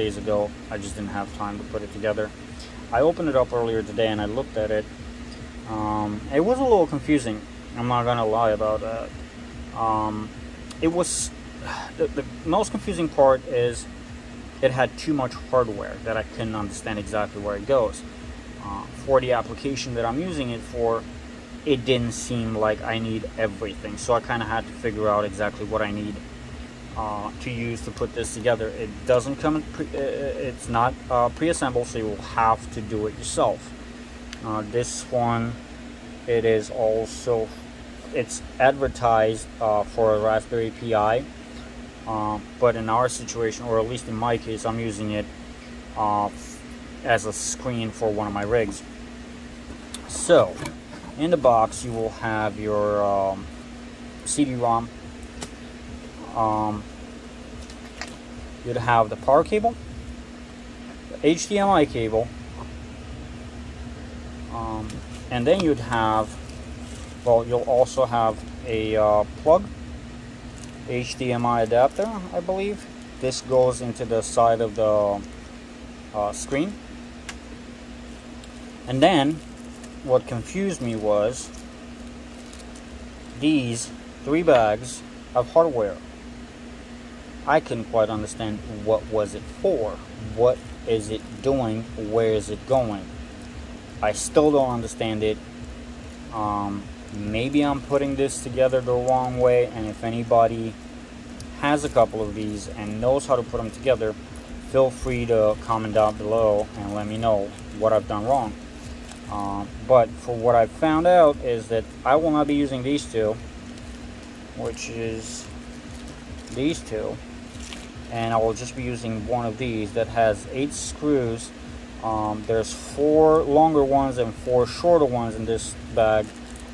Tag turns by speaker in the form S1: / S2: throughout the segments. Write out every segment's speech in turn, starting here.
S1: days ago. I just didn't have time to put it together. I opened it up earlier today and I looked at it. Um, it was a little confusing. I'm not gonna lie about that. Um, it was the, the most confusing part is it had too much hardware that I couldn't understand exactly where it goes. Uh, for the application that I'm using it for, it didn't seem like I need everything. So I kind of had to figure out exactly what I need uh, to use to put this together. It doesn't come, pre uh, it's not uh, pre-assembled, so you will have to do it yourself. Uh, this one, it is also, it's advertised uh, for a Raspberry Pi, uh, but in our situation, or at least in my case, I'm using it as a screen for one of my rigs. So, in the box you will have your um, CD-ROM um, you'd have the power cable the HDMI cable um, and then you'd have well you'll also have a uh, plug HDMI adapter I believe this goes into the side of the uh, screen and then what confused me was these three bags of hardware. I couldn't quite understand what was it for. What is it doing? Where is it going? I still don't understand it. Um, maybe I'm putting this together the wrong way and if anybody has a couple of these and knows how to put them together feel free to comment down below and let me know what I've done wrong. Um, but for what I've found out is that I will not be using these two, which is these two, and I will just be using one of these that has eight screws. Um, there's four longer ones and four shorter ones in this bag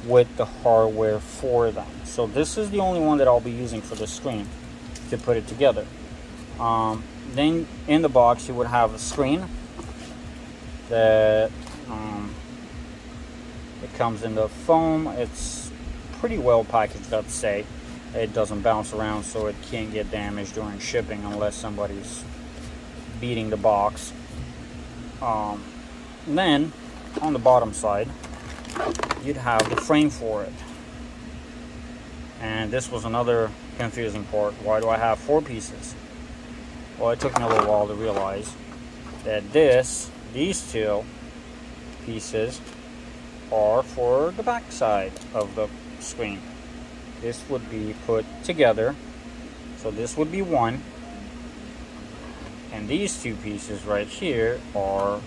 S1: with the hardware for them. So this is the only one that I'll be using for the screen to put it together. Um, then in the box you would have a screen that um, it comes in the foam. It's pretty well packaged, I'd say. It doesn't bounce around, so it can't get damaged during shipping unless somebody's beating the box. Um, then, on the bottom side, you'd have the frame for it. And this was another confusing part. Why do I have four pieces? Well, it took me a little while to realize that this, these two pieces are for the back side of the screen. This would be put together. So this would be one. And these two pieces right here are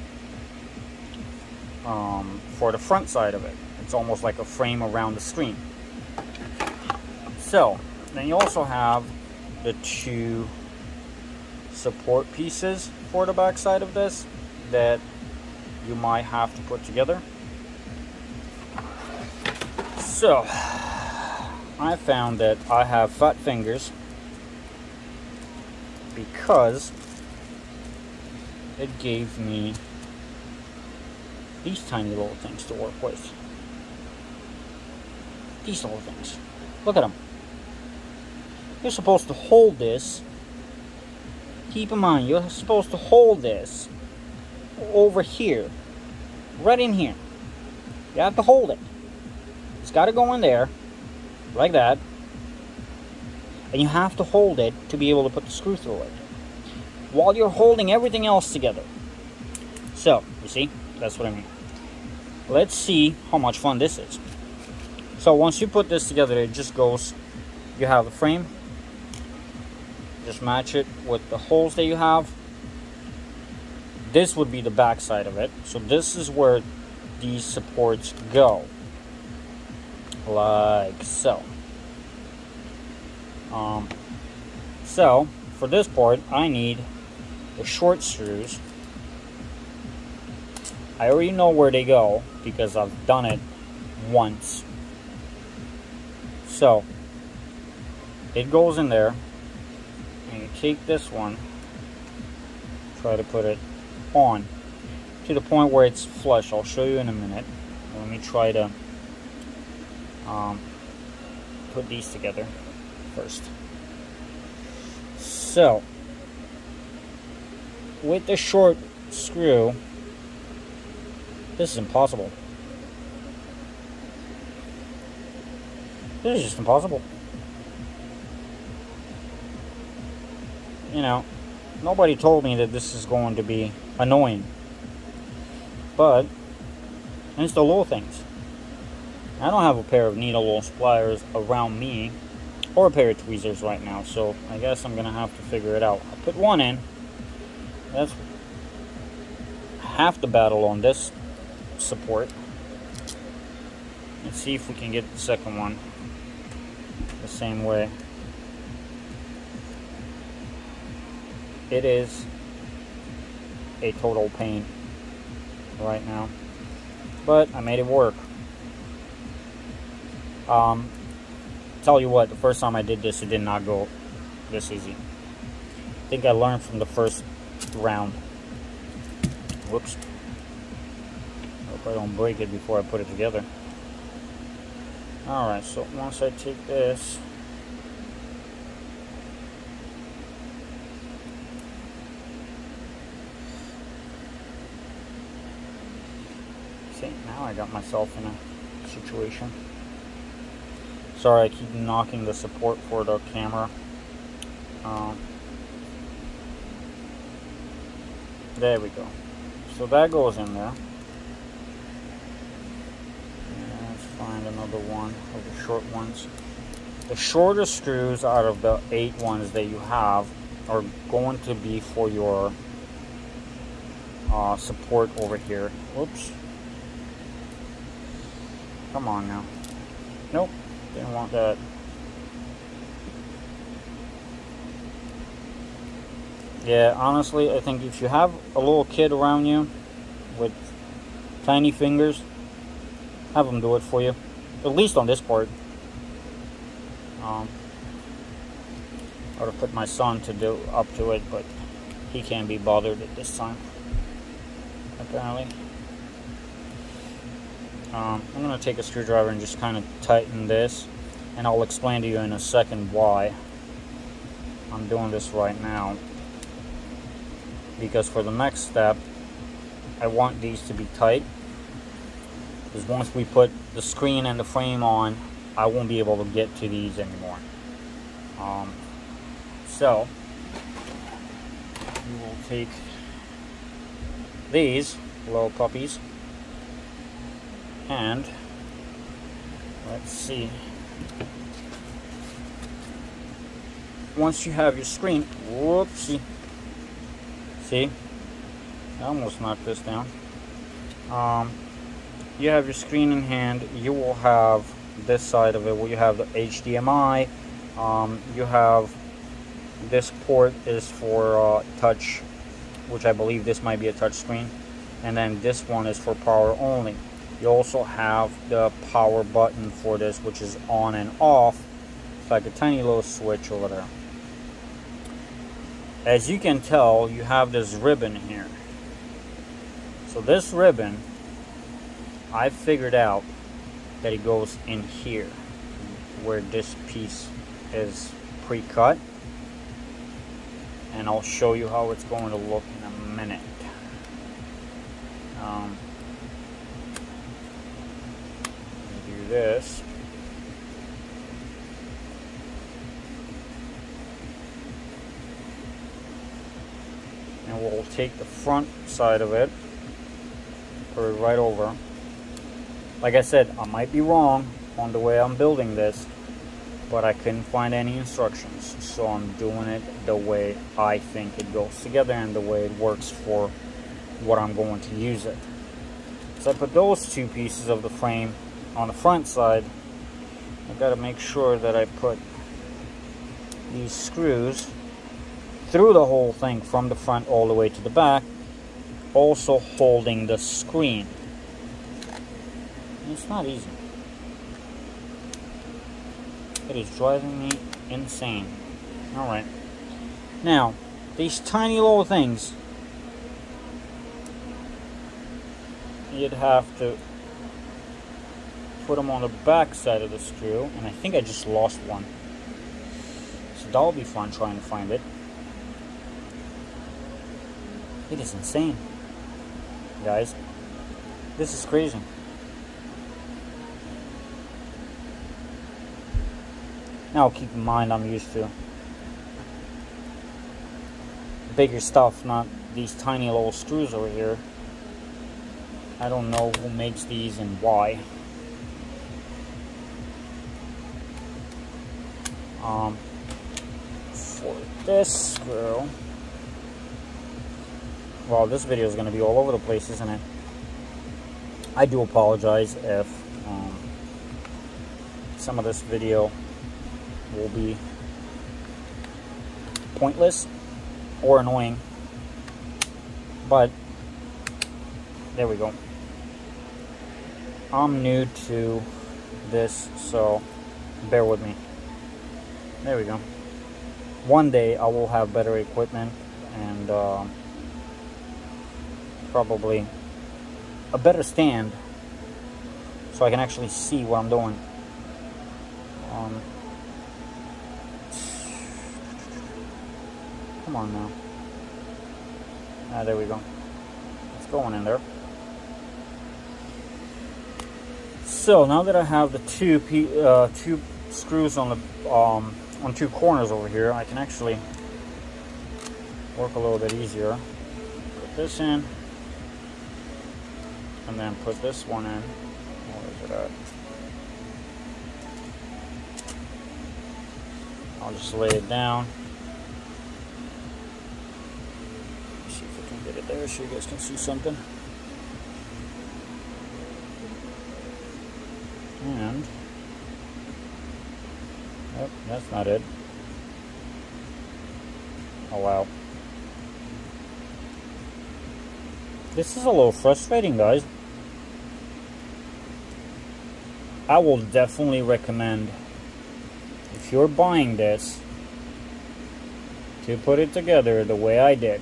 S1: um, for the front side of it. It's almost like a frame around the screen. So, then you also have the two support pieces for the back side of this that you might have to put together. So, I found that I have fat fingers because it gave me these tiny little things to work with. These little things. Look at them. You're supposed to hold this. Keep in mind, you're supposed to hold this over here. Right in here. You have to hold it. It's got to go in there, like that. And you have to hold it to be able to put the screw through it. While you're holding everything else together. So, you see? That's what I mean. Let's see how much fun this is. So once you put this together, it just goes, you have the frame, just match it with the holes that you have. This would be the back side of it. So this is where these supports go like so. Um, so, for this part, I need the short screws. I already know where they go because I've done it once. So, it goes in there, and you take this one, try to put it on to the point where it's flush. I'll show you in a minute. Let me try to um, put these together first. So, with the short screw, this is impossible. This is just impossible. You know, nobody told me that this is going to be annoying. But, it's the little things. I don't have a pair of needle pliers around me or a pair of tweezers right now, so I guess I'm gonna have to figure it out. I put one in. That's half the battle on this support. Let's see if we can get the second one the same way. It is a total pain right now, but I made it work. Um, tell you what, the first time I did this, it did not go this easy. I think I learned from the first round. Whoops. Hope I don't break it before I put it together. Alright, so once I take this, see, now I got myself in a situation. Sorry, I keep knocking the support for the camera. Um, there we go. So that goes in there. let's find another one of the short ones. The shorter screws out of the eight ones that you have are going to be for your uh, support over here. Whoops. Come on now. Nope. Didn't want that. Yeah, honestly, I think if you have a little kid around you with tiny fingers, have them do it for you. At least on this part. Um, I would have put my son to do up to it, but he can't be bothered at this time. Apparently. Um, I'm going to take a screwdriver and just kind of tighten this and I'll explain to you in a second why I'm doing this right now. Because for the next step I want these to be tight because once we put the screen and the frame on I won't be able to get to these anymore. Um, so we will take these little puppies and let's see. Once you have your screen whoopsie. See? I almost knocked this down. Um, you have your screen in hand. You will have this side of it where you have the HDMI um, you have this port is for uh, touch which I believe this might be a touch screen. And then this one is for power only you also have the power button for this, which is on and off. It's like a tiny little switch over there. As you can tell, you have this ribbon here. So this ribbon, I figured out that it goes in here, where this piece is pre-cut. And I'll show you how it's going to look in a minute. Um, this. And we'll take the front side of it, put it right over. Like I said, I might be wrong on the way I'm building this, but I couldn't find any instructions. So I'm doing it the way I think it goes together and the way it works for what I'm going to use it. So I put those two pieces of the frame on the front side, I've got to make sure that I put these screws through the whole thing from the front all the way to the back, also holding the screen. It's not easy. It is driving me insane. Alright. Now, these tiny little things, you'd have to put them on the back side of the screw, and I think I just lost one. So that'll be fun trying to find it. It is insane. Guys, this is crazy. Now keep in mind I'm used to bigger stuff, not these tiny little screws over here. I don't know who makes these and why. Um, for this screw, well, this video is going to be all over the place, isn't it? I do apologize if um, some of this video will be pointless or annoying. But there we go. I'm new to this, so bear with me. There we go. One day I will have better equipment and uh, probably a better stand so I can actually see what I'm doing. Um, Come on now. Ah, there we go. It's going in there. So now that I have the two uh, two screws on the um, on two corners over here, I can actually work a little bit easier. Put this in, and then put this one in. Where is it at? I'll just lay it down. Let's see if we can get it there so you guys can see something. And, that's not it. Oh wow. This is a little frustrating, guys. I will definitely recommend, if you're buying this, to put it together the way I did.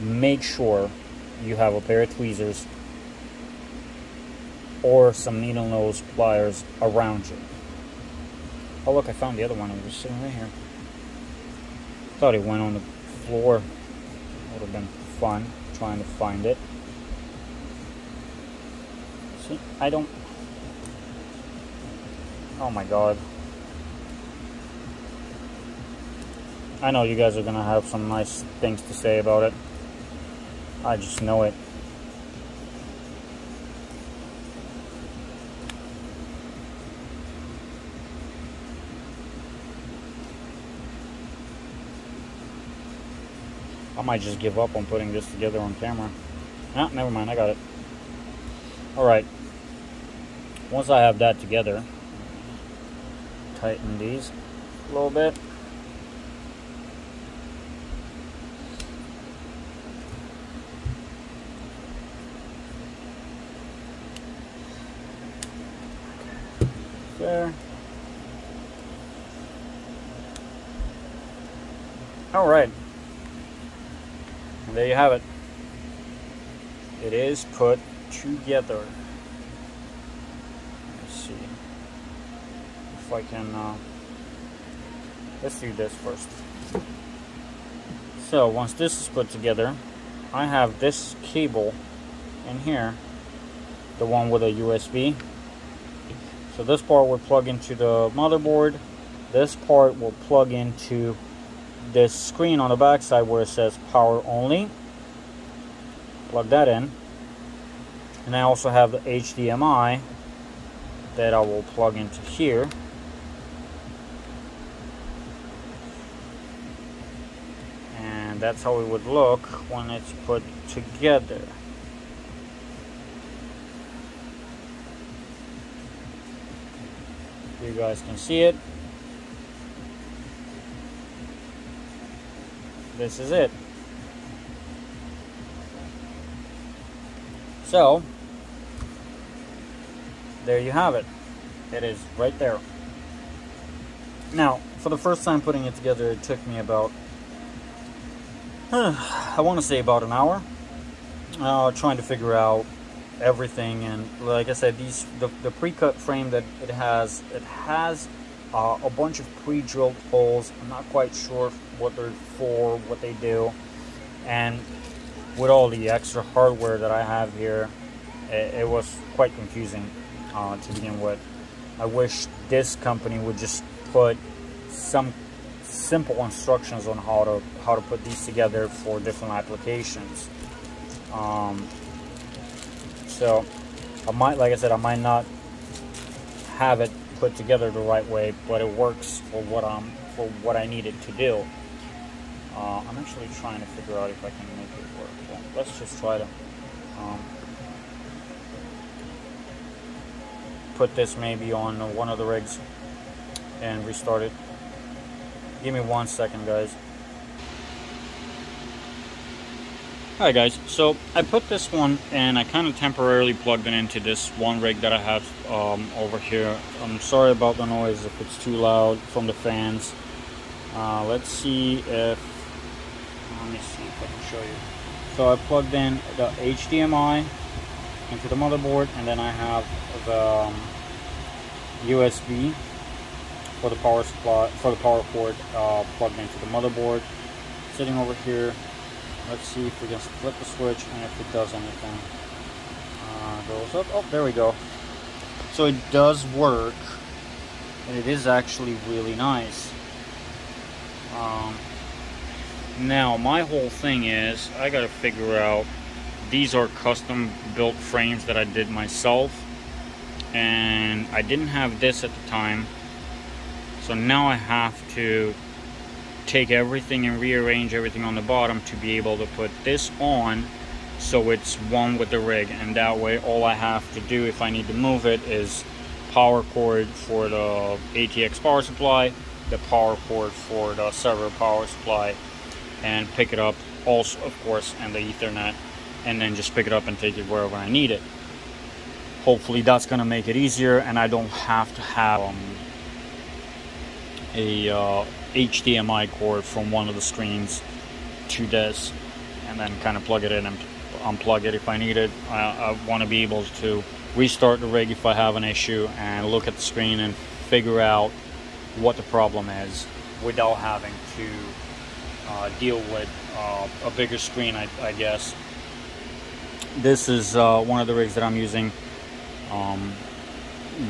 S1: make sure you have a pair of tweezers or some needle nose pliers around you. Oh look, I found the other one. It was sitting right here. Thought it went on the floor. Would have been fun trying to find it. See, I don't... Oh my god. I know you guys are to have some nice things to say about it. I just know it. Might just give up on putting this together on camera. Ah, never mind, I got it. Alright. Once I have that together, tighten these a little bit. there. All right. There you have it. It is put together. Let's see if I can. Uh, let's do this first. So once this is put together, I have this cable in here, the one with a USB so this part will plug into the motherboard. This part will plug into this screen on the back side where it says power only. Plug that in. And I also have the HDMI that I will plug into here. And that's how it would look when it's put together. You guys can see it. This is it. So, there you have it. It is right there. Now, for the first time putting it together, it took me about, I want to say about an hour, uh, trying to figure out everything and like I said these the, the pre-cut frame that it has it has uh, a bunch of pre-drilled holes. I'm not quite sure what they're for, what they do, and with all the extra hardware that I have here, it, it was quite confusing uh, to begin with. I wish this company would just put some simple instructions on how to how to put these together for different applications. Um, so I might, like I said, I might not have it put together the right way, but it works for what I'm for what I need it to do. Uh, I'm actually trying to figure out if I can make it work. Well, let's just try to um, put this maybe on one of the rigs and restart it. Give me one second, guys. Alright guys, so I put this one and I kind of temporarily plugged it into this one rig that I have um, over here. I'm sorry about the noise if it's too loud from the fans. Uh, let's see if, let me see if I can show you. So I plugged in the HDMI into the motherboard and then I have the um, USB for the power supply, for the power cord uh, plugged into the motherboard. Sitting over here Let's see if we can flip the switch and if it does anything. Uh, goes up. Oh, there we go. So it does work. And it is actually really nice. Um, now, my whole thing is, I gotta figure out, these are custom built frames that I did myself. And I didn't have this at the time. So now I have to take everything and rearrange everything on the bottom to be able to put this on so it's one with the rig. And that way all I have to do if I need to move it is power cord for the ATX power supply the power cord for the server power supply and pick it up also of course and the ethernet and then just pick it up and take it wherever I need it. Hopefully that's gonna make it easier and I don't have to have um, a uh, HDMI cord from one of the screens to this and then kind of plug it in and unplug it if I need it. I, I want to be able to restart the rig if I have an issue and look at the screen and figure out what the problem is without having to uh, deal with uh, a bigger screen, I, I guess. This is uh, one of the rigs that I'm using. Um,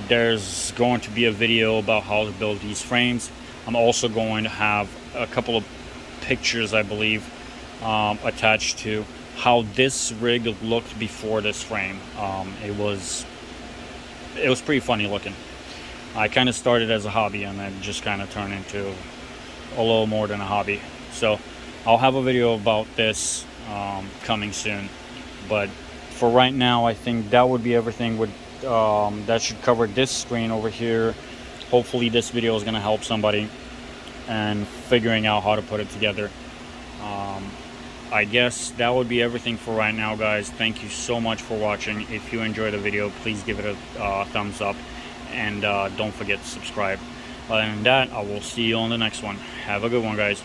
S1: there's going to be a video about how to build these frames. I'm also going to have a couple of pictures, I believe, um, attached to how this rig looked before this frame. Um, it was it was pretty funny looking. I kind of started as a hobby and then just kind of turned into a little more than a hobby. So I'll have a video about this um, coming soon. But for right now, I think that would be everything. Would um, that should cover this screen over here hopefully this video is going to help somebody and figuring out how to put it together. Um, I guess that would be everything for right now, guys. Thank you so much for watching. If you enjoyed the video, please give it a uh, thumbs up. And uh, don't forget to subscribe. Other than that, I will see you on the next one. Have a good one, guys.